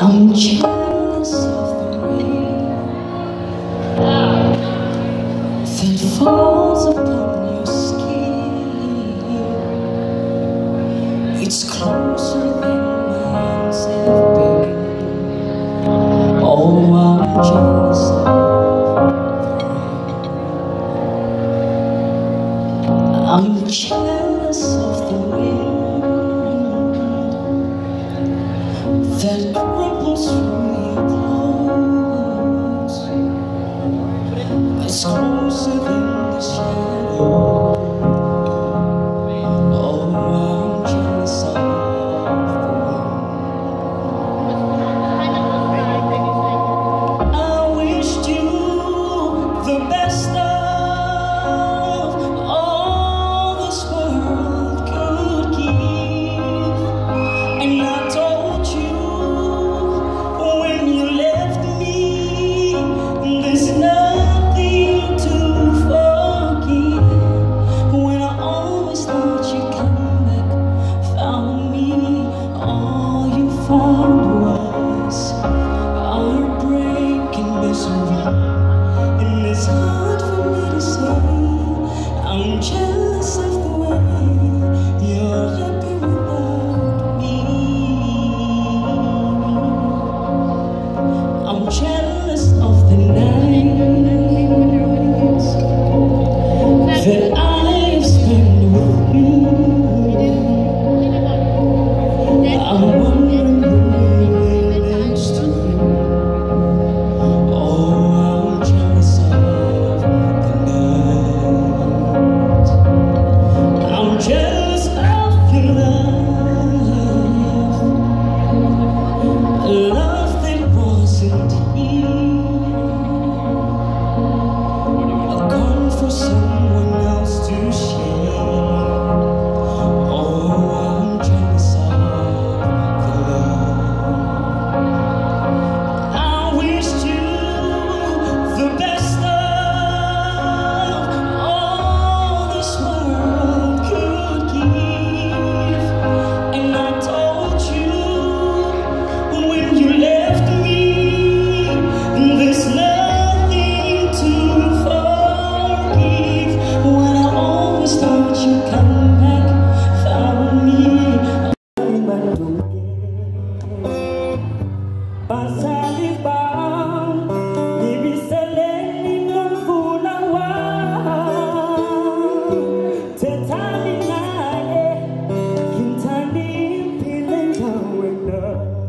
I'm jealous of the rain that falls upon your skin. It's closer than have been. Oh, I'm jealous of the rain. I'm jealous. It's closer than You. love.